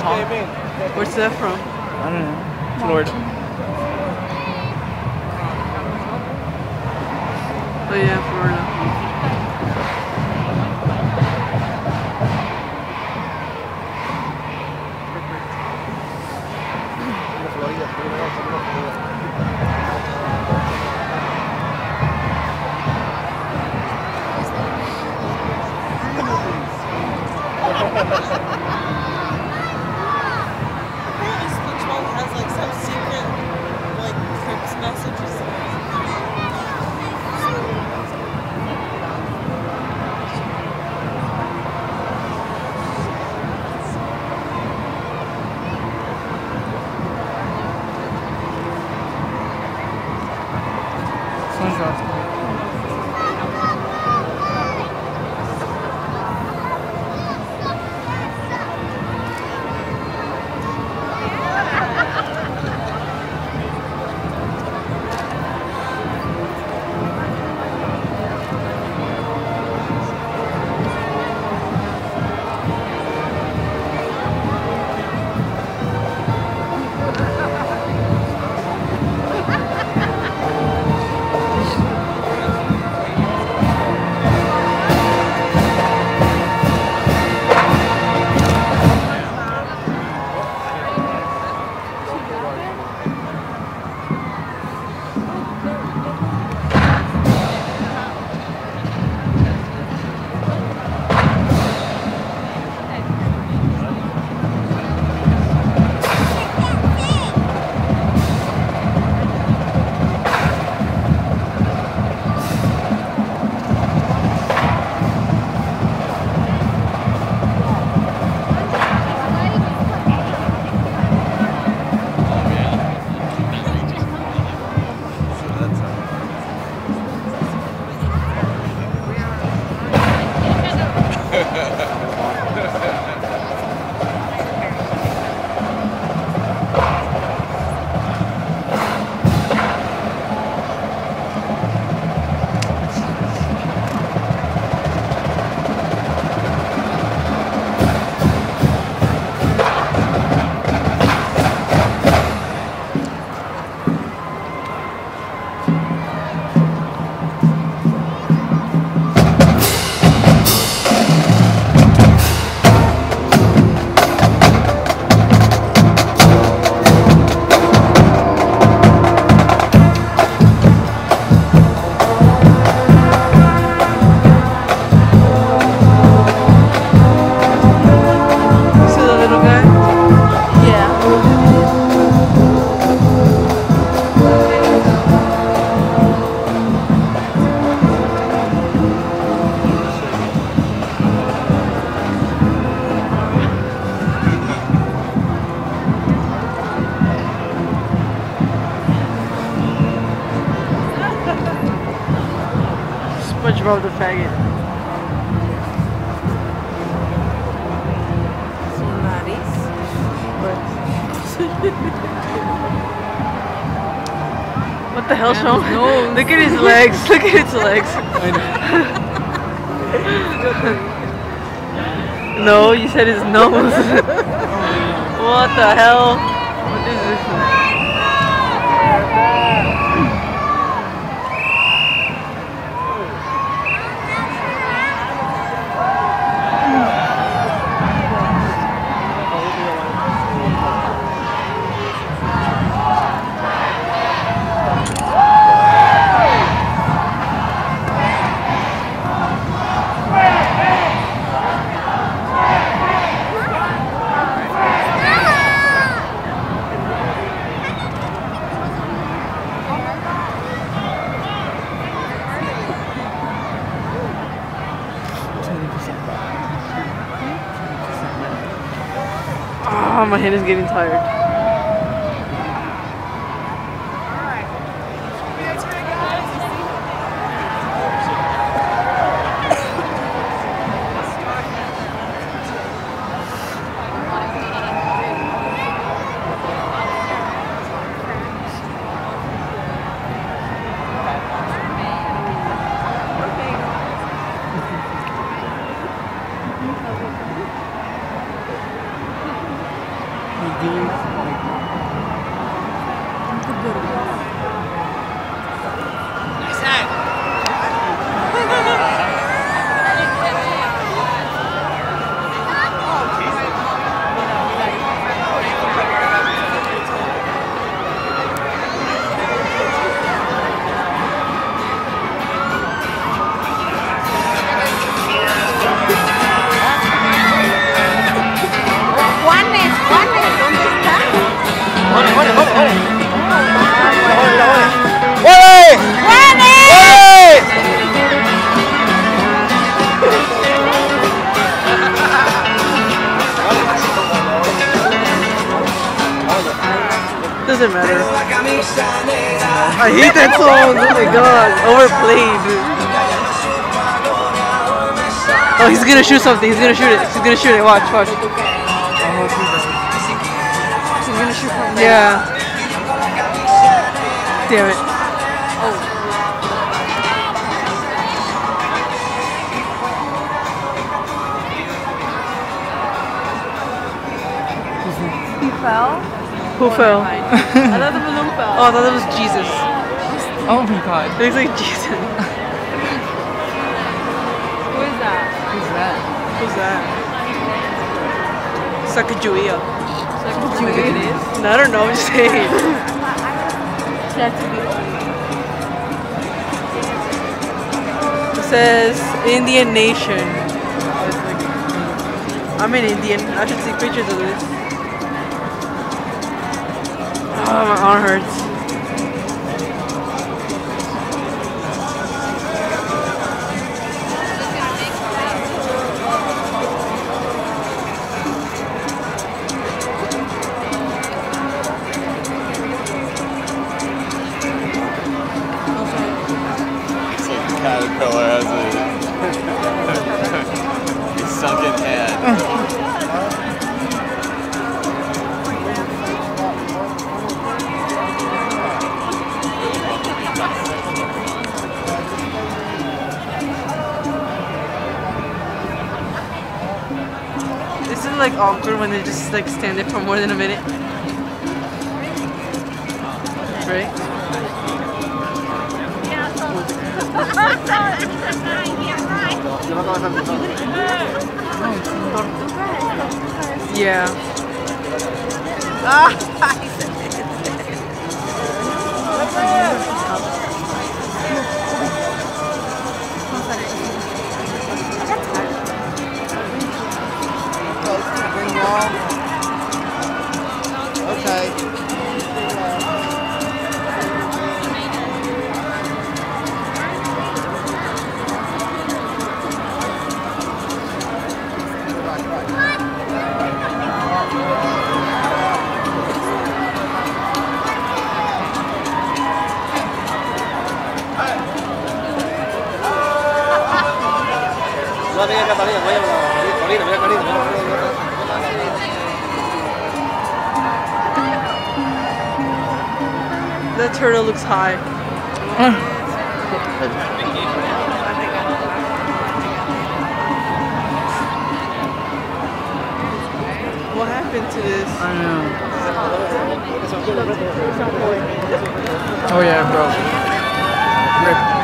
Where's that from? I don't know. Florida. Oh yeah, Florida. 何? SpongeBob the faggot. Nariz. What the hell, Sean? nose. Look at his legs. Look at his legs. no, you said his nose. what the hell? What is this? Oh, my hand is getting tired. Thank you. These, like Juanes, Doesn't matter. I hate that song. Oh my god, overplayed. Oh, he's gonna shoot something. He's gonna shoot it. He's gonna shoot it. Watch, watch. He's gonna shoot from there. Yeah. Damn it. He fell? Who fell? I thought the balloon fell. Oh, I thought that was Jesus. Oh my god. It looks like Jesus. Who is that? Who's that? Who's that? Sacagawea. Do you it is? I don't know. I'm just saying. That's beautiful. It says Indian nation. I'm an Indian. I should see pictures of this. Oh, my arm hurts. Like awkward when they just like stand there for more than a minute. Right? Yeah. Oh okay. That turtle looks high. What happened to this? I know. Oh yeah, bro. Rip.